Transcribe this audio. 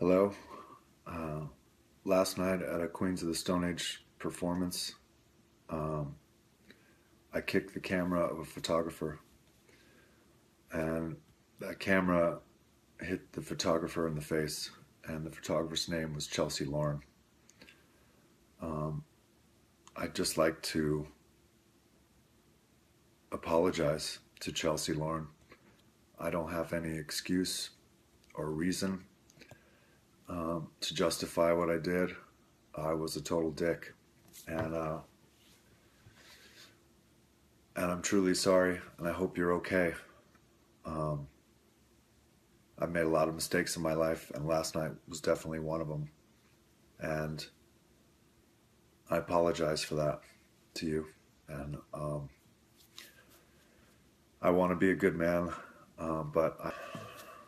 Hello. Uh, last night at a Queens of the Stone Age performance, um, I kicked the camera of a photographer, and that camera hit the photographer in the face, and the photographer's name was Chelsea Lauren. Um, I'd just like to apologize to Chelsea Lauren. I don't have any excuse or reason um, to justify what I did. I was a total dick, and uh, and I'm truly sorry, and I hope you're okay. Um, I've made a lot of mistakes in my life, and last night was definitely one of them. And I apologize for that to you, and um, I want to be a good man, uh, but. I,